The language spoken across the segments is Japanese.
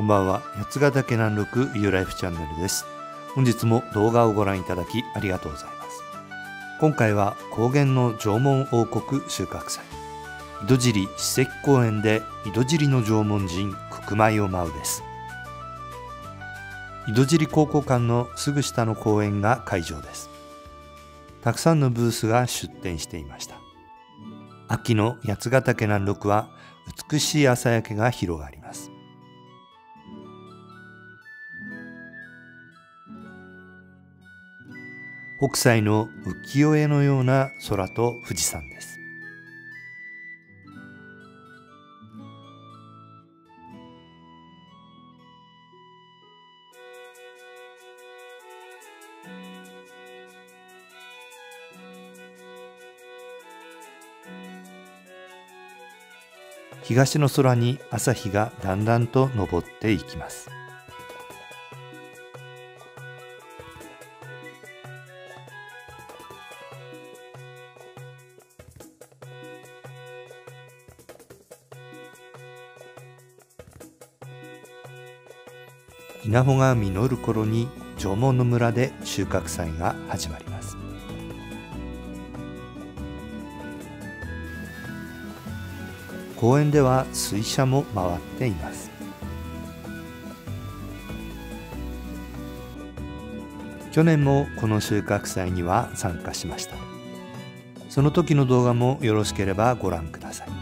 こんばんは。八ヶ岳南麓ユーライフチャンネルです。本日も動画をご覧いただきありがとうございます。今回は高原の縄文王国収穫祭。井戸尻史跡公園で井戸尻の縄文人国米を舞うです。井戸尻高校館のすぐ下の公園が会場です。たくさんのブースが出展していました。秋の八ヶ岳南麓は美しい朝焼けが広がり北斎の浮世絵のような空と富士山です。東の空に朝日がだんだんと昇っていきます。稲穂が実る頃に縄文の村で収穫祭が始まります。公園では水車も回っています。去年もこの収穫祭には参加しました。その時の動画もよろしければご覧ください。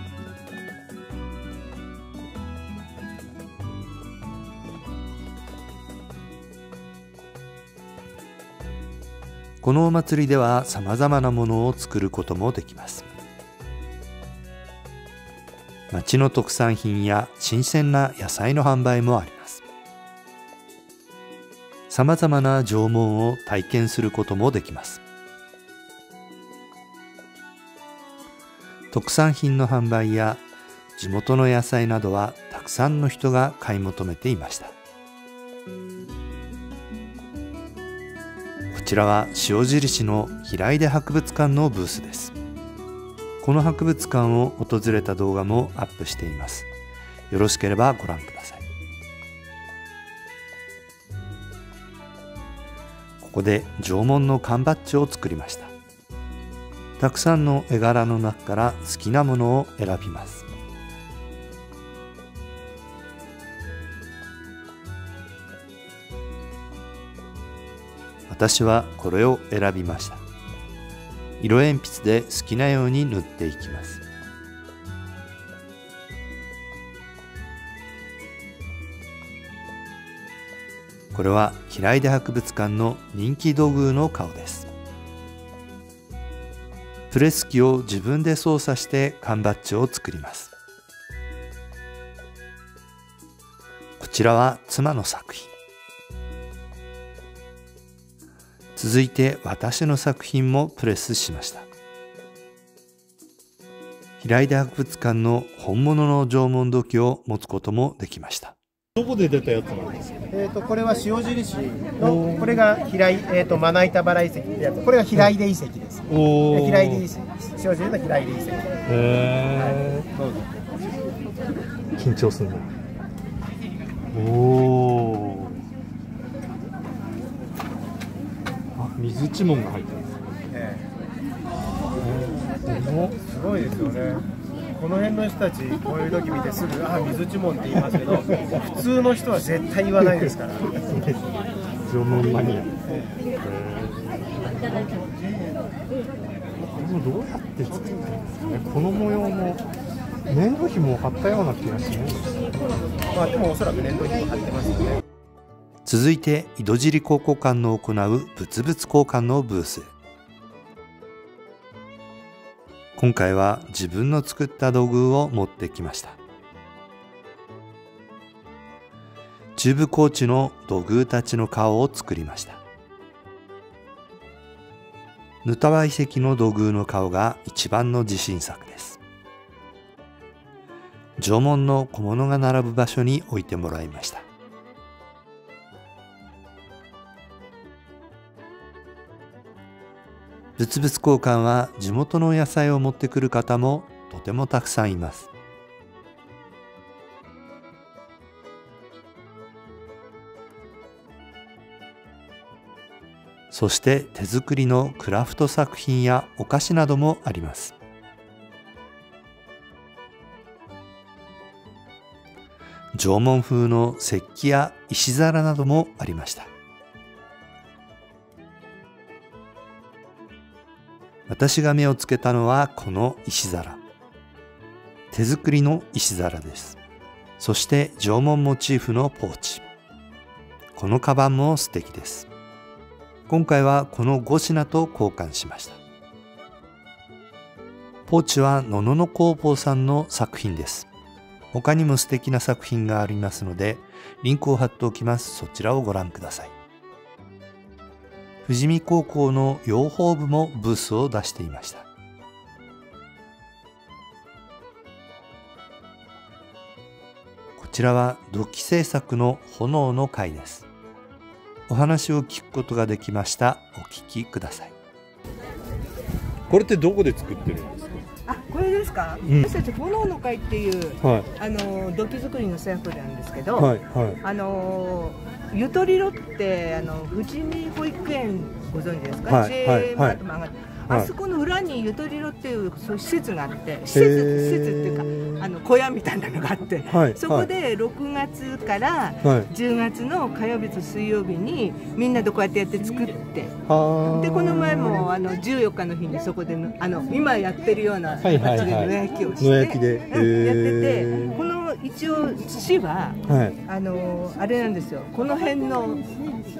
このお祭りではさまざまなものを作ることもできます。町の特産品や新鮮な野菜の販売もあります。さまざまな縄文を体験することもできます。特産品の販売や地元の野菜などはたくさんの人が買い求めていました。ちらは塩印の平出博物館のブースです。この博物館を訪れた動画もアップしています。よろしければご覧ください。ここで縄文の缶バッジを作りました。たくさんの絵柄の中から好きなものを選びます。私はこれを選びました。色鉛筆で好きなように塗っていきます。これは平出博物館の人気土偶の顔です。プレス機を自分で操作して缶バッジを作ります。こちらは妻の作品。続いて私の作品もプレスしました平出博物館の本物の縄文土器を持つこともできましたどこで出たやつなんですか？えっ、とこれは塩印のこれが平井えっ、とまな板原遺跡ってやつこれが平出遺跡です。おお。平出遺跡塩印の平出遺跡。へえ。どうぞ。緊張するね。おお。あ、水地紋が入ってます。えおえすごいですよね。この辺の人たちこういう時見てすぐあ水地紋って言いますけど普通の人は絶対言わないですから。縄文マニア。へえ。これもどうやって作ったんですかね。この模様も粘土紐を貼ったような気がしないです。まあでもおそらく粘土品貼ってますよね。続いて井戸尻高校館の行う物々交換のブース。今回は自分の作った土偶を持ってきました。中部高地の土偶たちの顔を作りました。ヌタワ遺跡の土偶の顔が一番の自信作です。縄文の小物が並ぶ場所に置いてもらいました。物々交換は地元の野菜を持ってくる方もとてもたくさんいます。そして手作りのクラフト作品やお菓子などもあります。縄文風の石器や石皿などもありました。私が目をつけたのはこの石皿。手作りの石皿です。そして縄文モチーフのポーチ。このカバンも素敵です。今回はこの5品と交換しました。ポーチはののの工房さんの作品です。他にも素敵な作品がありますのでリンクを貼っておきます。そちらをご覧ください。富士見高校の養蜂部もブースを出していました。こちらは土器製作の炎の会です。お話を聞くことができました。お聞きください。これってどこで作ってるんですか？あ、これですか？うん私たち炎の会っていう、はいあの土器作りの制服なんですけど、はいはいあのゆとりろってあの富士見保育園ご存知ですか？はいートも上がってはいあそこの裏にゆとりろっていうそういう施設があって、施設施設っていうかあの小屋みたいなのがあって、はい。そこで6月からはい。10月の火曜日と水曜日にみんなでこうやってやって作って。はでこの前もあの14日の日にそこでのあの今やってるようなはいはいはい。形で野焼きをして、野焼きで。うんやっててこの一応土ははい。あのあれなんですよ。この辺の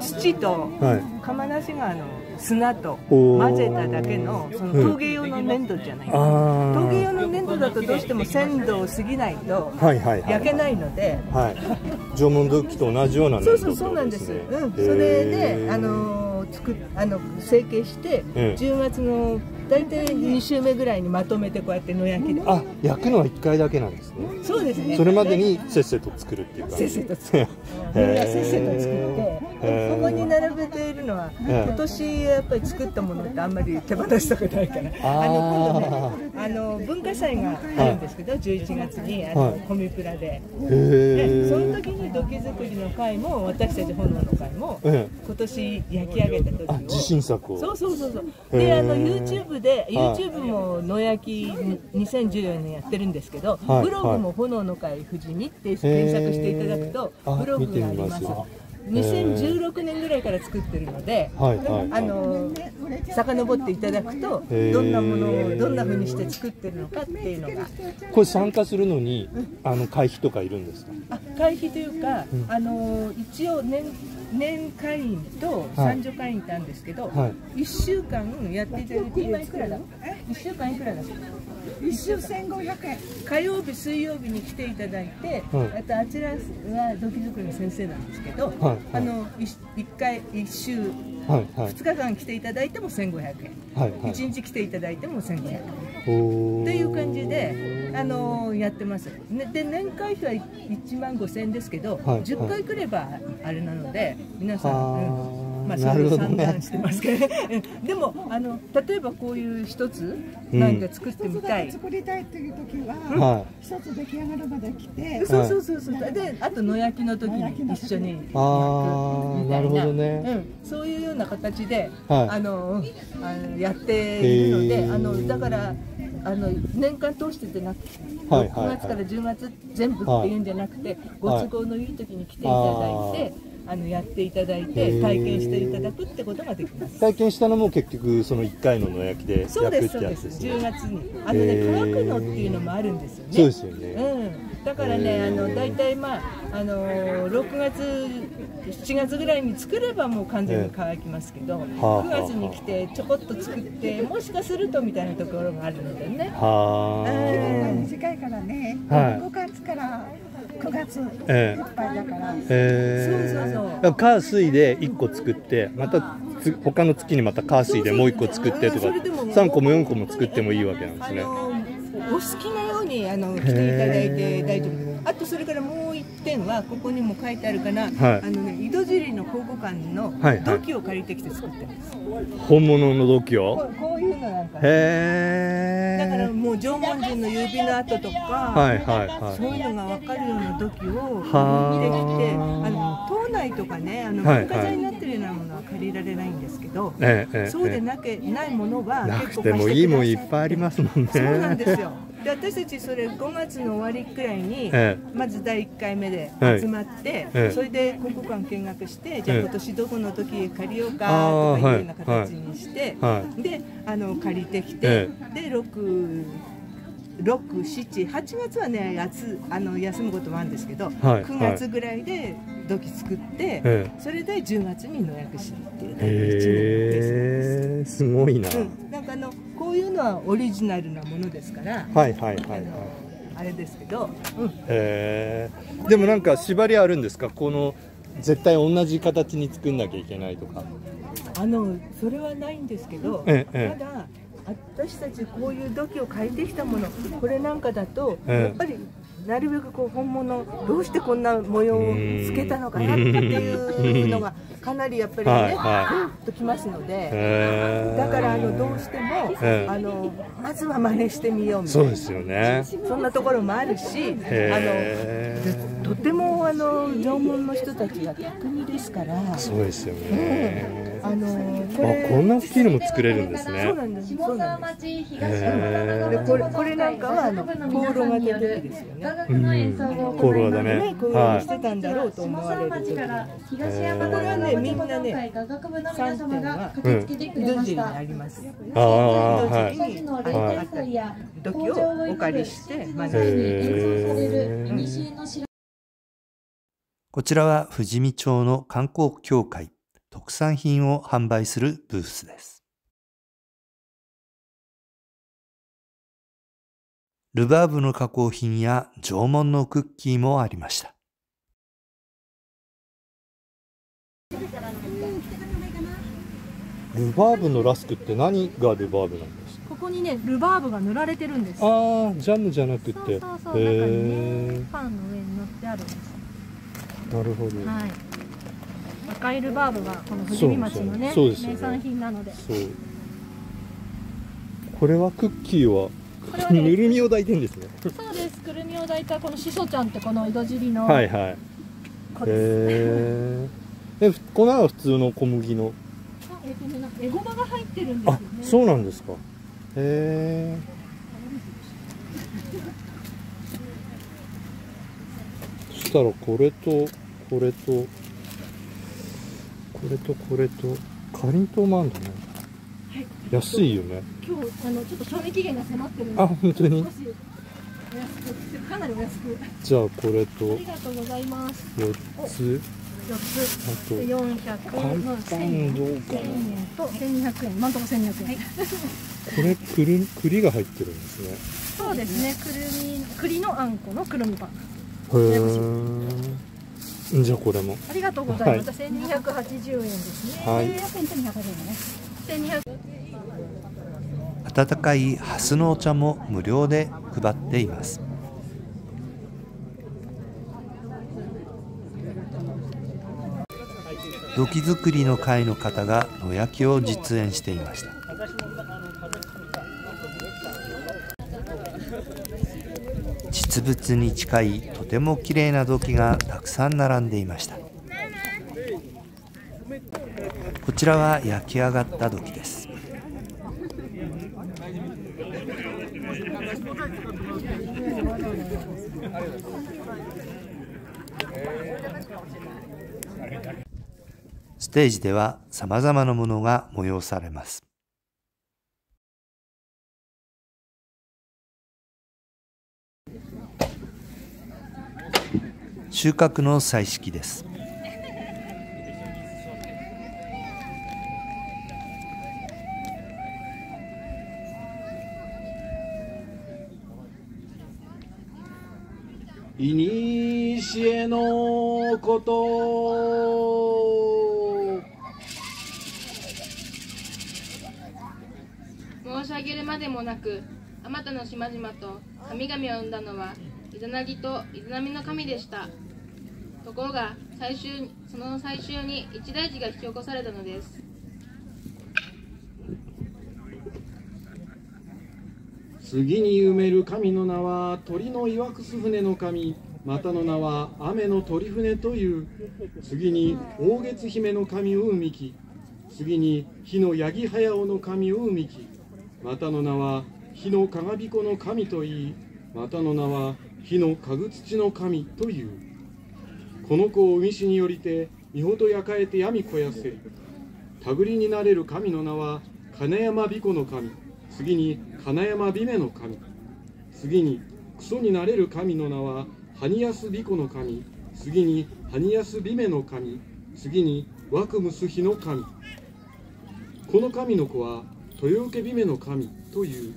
土とはい。釜無川の砂と混ぜただけのその陶芸用の粘土じゃない、陶芸用の粘土だとどうしても鮮度を過ぎないと焼けないので、はい。縄文土器と同じようなそうそうそうなんです。ねうん、それであのー作っあの成形して、ええ。10月の大体2週目ぐらいにまとめてこうやって野焼きで。あ焼くのは一回だけなんですね。そうですね。それまでにせっせと作るっていう感じ。せっせと作る。みんなせっせと作って、へー。ここに並べているのは、ええ。今年やっぱり作ったものってあんまり手放したくないから、あの今度ね、あの文化祭があるんですけど、11月にあの、はい。コミプラで。へでえその時に土器作りの会も私たち炎の会もえ今年焼き上げた時をあ自信作を。そうそうそうそう。であの YouTube ではい YouTube も野焼き2014年やってるんですけど、はいブログも炎の会富士見って検索していただくとブログがあります2016年ぐらいから作ってるので、はいはい。あの遡っていただくとどんなものをどんな風にして作ってるのかっていうのが。これ参加するのにあの会費とかいるんですか？あ会費というか、あの一応年年会員と三女会員ってあるんですけど、はい。一週間やっていただいて今いくらだ？一週間いくらだ？一周1500円。火曜日水曜日に来ていただいて、はいあとあちらは土器作りの先生なんですけど、はいあの一一回一週はいはい。二日間来ていただいても1500円。はいはい。一日来ていただいても1500円。おー。という感じで、あのやってます。ねで年会費は1万5000円ですけど、はい10回来ればあれなので皆さんまあ、なそういう算段してますけど、う んでもあの例えばこういう一つうん。なんか作ってみたい。作りたいという時はは一つ出来上がるまで来てそうそうそうそう、であと野焼きの時に一緒に焼くみたいな。るほどね。うん、そういうような形で、はい。あのうんあのやっているので、あのだからあの年間通してでなくて、はいはいはい。6月から10月全部っていうんじゃなくて、ご都合のいい時に来ていただいて、あのやっていただいへてー体験していただくってことができますい。体験したのも結局その1回の野焼きで焼くってそうですそうで。やつですすね10月にあのね乾くのっていうのもあるんですよね。そうですよねうん。だからねあの大体まああの6月7月ぐらいに作ればもう完全に乾きますけど、あ9月に来てちょこっと作ってもしかするとみたいなところがあるのでね。はあ短いからね、はい5月から9月いっええぱいだから、えそうそう水で1個作ってまたつ他の月にまた火水でもう1個作ってとかそうそうそれでも。3個も4個も作ってもいいわけなんですね。お好きなようにあの来ていただいて大丈夫。あとそれからもう一点はここにも書いてあるかな、はい。あのね井戸尻の考古館のはいはい。土器を借りてきて作ってます。本物の土器こをうこういうのなんか。へだからえもう縄文人の指の跡とか、はいはいはい。そういうのが分かるような土器を持ってきてはああの島街とかねあのはい文化財になってるようなものは借りられないんですけど、ええええそうでなけないものはな結構くて。もいいもんいっいぱいありますもんね。そうなんですよで私たちそれ5月の終わりくらいに、えまず第1回目ではい集まって、ええ。それで国庫館見学して、じゃあええ今年どこの時借りようかとかいうような形にして、はであの借りてきて、えで6 6、7、8月はねやつあの休むこともあるんですけど、はい。9月ぐらいで土器作って、えそれで10月に野焼しっていうへ大体1年です。えすごいな。うん、なんかあのいうのはオリジナルなものですから、はいはいはいはい。あれですけど、うん、へえでもなんか縛りあるんですか？この絶対同じ形に作んなきゃいけないとか。あのそれはないんですけど、ええ。ただ私たちこういう土器を借りてきたものこれなんかだと、ええ。やっぱりなるべくこう本物どうしてこんな模様をつけたのかなっていうのがかなりやっぱりね、はいはうんときますので。だからあのどうしても、ええあのまずは真似してみようみたいうなそですよね。そんなところもあるし、あのとてもあの縄文の人たちが巧みですから、え。そうですよね。あのこあれこんな大きいのも作れるんですそうね。なんです。そうなんです。これこれなんかはあの香炉型土器ですよね。うん。コロラだね。こういうのにしはてたんだろうと思われるこれはえねみんなね三点はうん。井戸尻にあります。ああはい。井戸尻にあった土器をお借りして。こちらは富士見町の観光協会特産品を販売するブースです。ルバーブの加工品や縄文のクッキーもありました。ルバーブのラスクって何がルバーブなんですか？ここにねルバーブが塗られてるんですああジャムじゃなくて。そうそうそう中にへねパンの上に乗ってあるんですえ。なるほど。はい赤いルバーブがこの富士見町のねそうです名産品なのでそう。これはクッキーはこれはねぬるみを抱いてんですね。そうですくるみを抱いたこのしそちゃんってこの井戸尻のはいはい。子です、へえ。え、粉は普通の小麦の。あえっとねなんかエゴマが入ってるんですよあね、そうなんですか。へえ。そしたらこれとこれとこれとこれとかりんとうもあるんだね。安いよね。今日あのちょっと賞味期限が迫ってるあ、本当に？かなりお安く。じゃあこれあとりがとうございます。四つ。4つ。あとで400パンのパ1000円ンどうか1000円。と1200円今のところ1200円、これくる栗が入ってるんですね。そうですね。くるみ栗のあんこのくるみパン。へえ。じゃあこれも。ありがとうございます、1280円ですねはい。1200円と200円ね1200温かいハスのお茶も無料で配っています。土器作りの会の方が野焼きを実演していました。実物に近いとても綺麗な土器がたくさん並んでいました。こちらは焼き上がった土器です。ステージでは様々なものが催されます。収穫の彩色です。いにしえのこと申し上げるまでもなくあまたの島々と神々を生んだのはイザナギとイザナミの神でしたところが最終その最終に一大事が引き起こされたのです。次に埋める神の名は鳥の岩くす船の神またの名は雨の鳥船という次に大月姫の神を海き次に火のヤギ早尾の神を海きまたの名は火のかがびこの神といいまたの名は火のかぐ土の神という。この子を海しによりて見ほど焼かえて闇肥やせたぐりになれる神の名は金山美子の神。次に金山美女の神。次にクソになれる神の名はハニヤス美子の神。次にハニヤス美女の神。次にワクムスヒの神。この神の子は豊受美女の神という。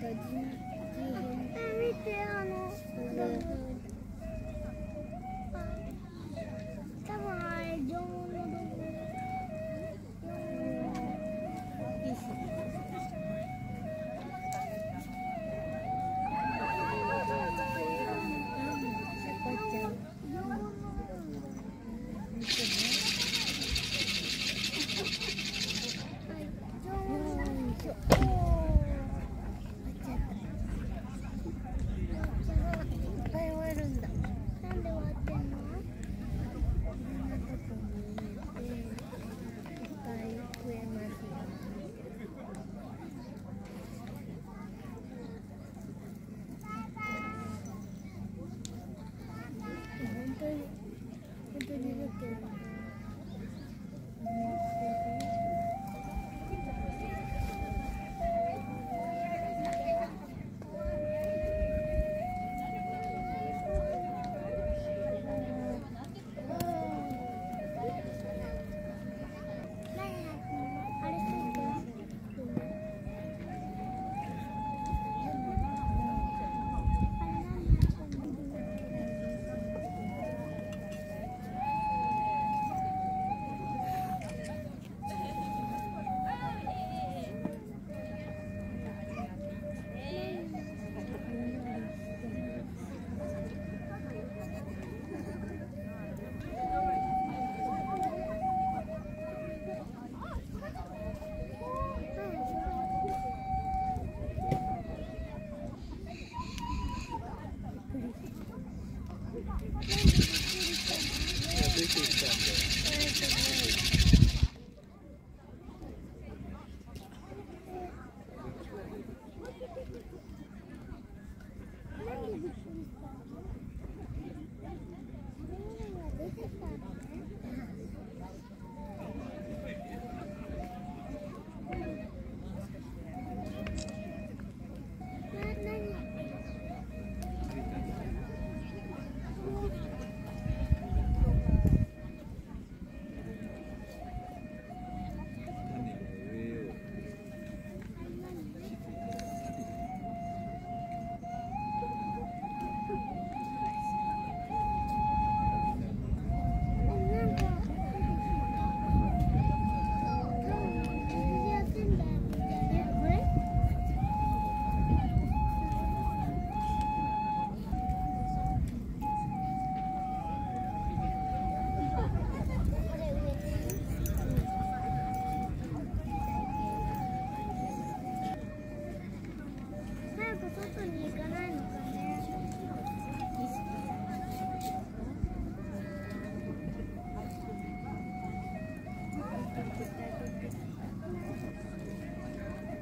昔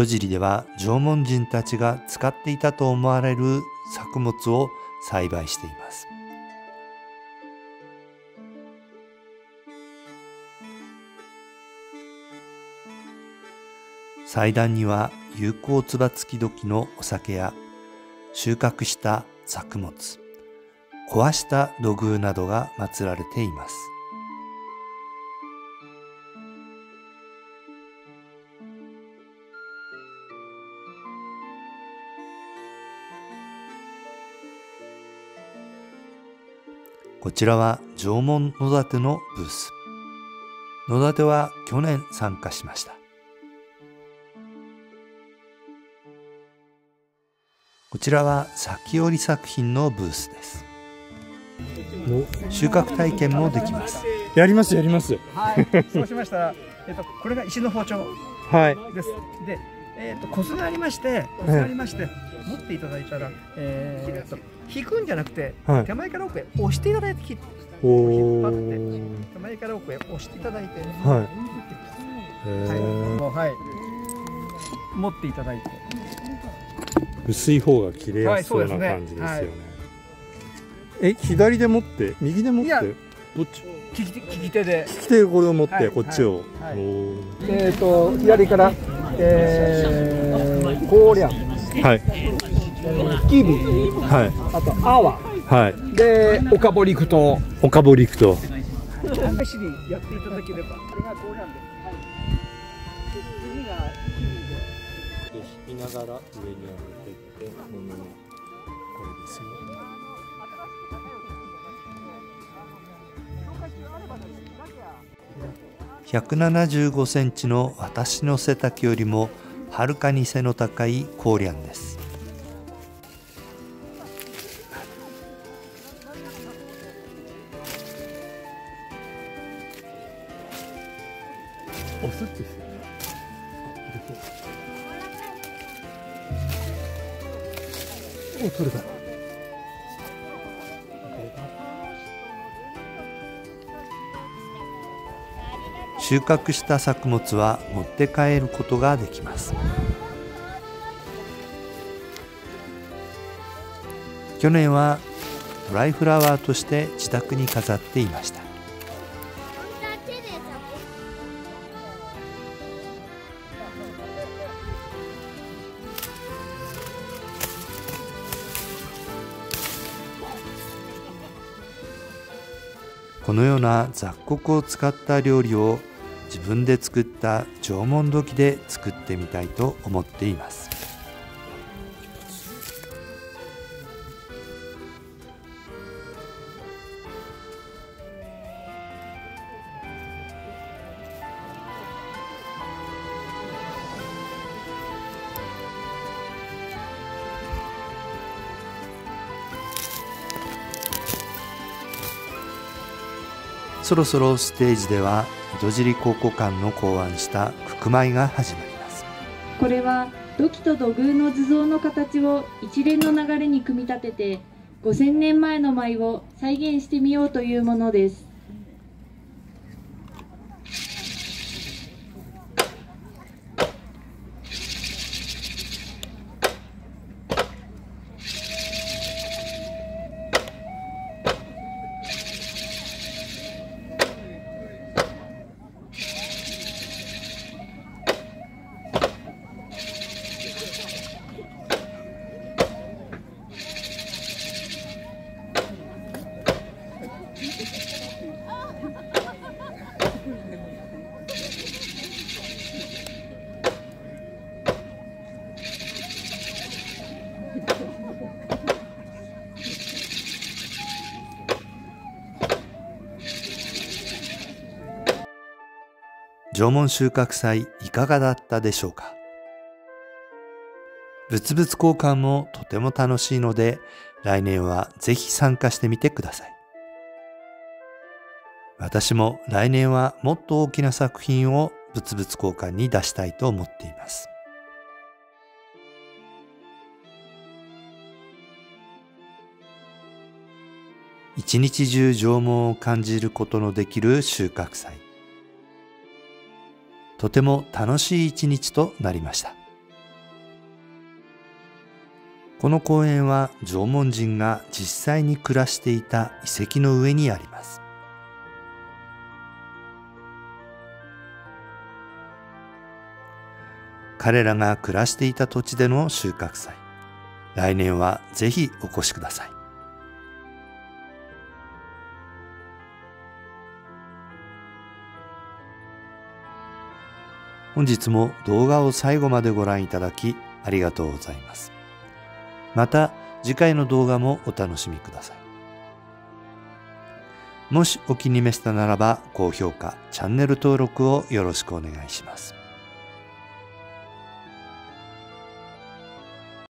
糸尻では縄文人たちが使っていたと思われる作物を栽培しています。祭壇には有効つばつき時のお酒や収穫した作物壊した土偶などが祀られています。こちらは縄文野立のブース。野立は去年参加しました。こちらは先折り作品のブースです。収穫体験もできます。やりますやります。はいそうしましたら、えっと、これが石の包丁はい。です。で、えっと、コスがありましてコスがありまして、持っていただいたら、えー、っと引くんじゃなくて、はい。手前から奥へ押していただいて引っ張ってー手前から奥へ押していただいて、はい。へはい、はい。持っていただいて。薄い方が切れやすそうなはい感じですよね,、はい。え左で持って右で持って？どっち？利きき手で。利き手これを持って、はいこっちを、はい。おー。えっ、と左から、えー、コーリャン、はい。えーキビはい。あとアワはい。でオカボリクと。岡堀行くと。試しにやっていただければ。これがコーリャンで。す、はながら上に上げ175センチの私の背丈よりもはるかに背の高いコーリャンです。穫した作物は持って帰ることができます。去年はドライフラワーとして自宅に飾っていました。このような雑穀を使った料理を自分で作った縄文土器で作ってみたいと思っています。そろそろステージでは江戸尻考古館の考案した福舞が始まります。これは土器と土偶の図像の形を一連の流れに組み立てて5000年前の舞を再現してみようというものです。縄文収穫祭いかがだったでしょうか？物々交換もとても楽しいので来年はぜひ参加してみてください。私も来年はもっと大きな作品を物々交換に出したいと思っています。一日中縄文を感じることのできる収穫祭。とても楽しい一日となりました。この公園は縄文人が実際に暮らしていた遺跡の上にあります。彼らが暮らしていた土地での収穫祭。来年はぜひお越しください。本日も動画を最後までご覧いただきありがとうございます。また次回の動画もお楽しみください。もしお気に召したならば高評価チャンネル登録をよろしくお願いします。